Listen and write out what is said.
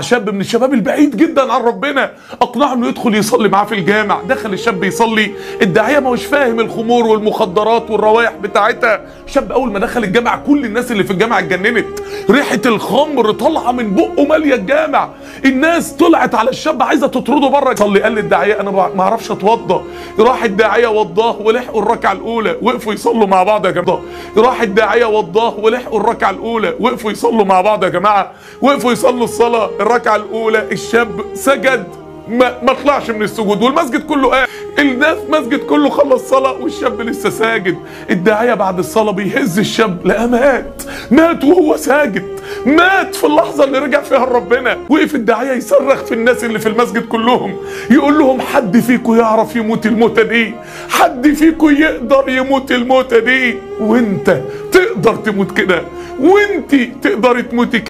شاب من الشباب البعيد جدا عن ربنا اقنعه إنه يدخل يصلي معاه في الجامع. دخل الشاب يصلي. الداعية ما هوش فاهم الخمور والمخدرات والروائح بتاعتها. شاب أول ما دخل الجامع كل الناس اللي في الجامع اتجننت. ريحة الخمر طالعة من بقه مالية الجامع. الناس طلعت على الشاب عايزة تطرده بره. صلي قال للداعيه أنا ما أعرفش أتوضى. راح الداعية وضاه ولحقوا الركعة الأولى. وقفوا يصلوا مع بعض يا جماعة. راح الداعية وضاه ولحقوا الركعة الأولى. وقفوا يصلوا مع بعض يا جماعة. وقفوا يصلوا الصلاة. الركعة الأولى الشاب سجد ما, ما طلعش من السجود والمسجد كله قام الناس مسجد كله خلص صلاة والشاب لسه ساجد. الداعية بعد الصلاة بيهز الشاب لقى مات. مات وهو ساجد. مات في اللحظة اللي رجع فيها لربنا. وقف الداعية يصرخ في الناس اللي في المسجد كلهم. يقول لهم حد فيكم يعرف يموت الموتة دي؟ حد فيكم يقدر يموت الموتة دي؟ وانت تقدر تموت كده. وانت تقدر تموتي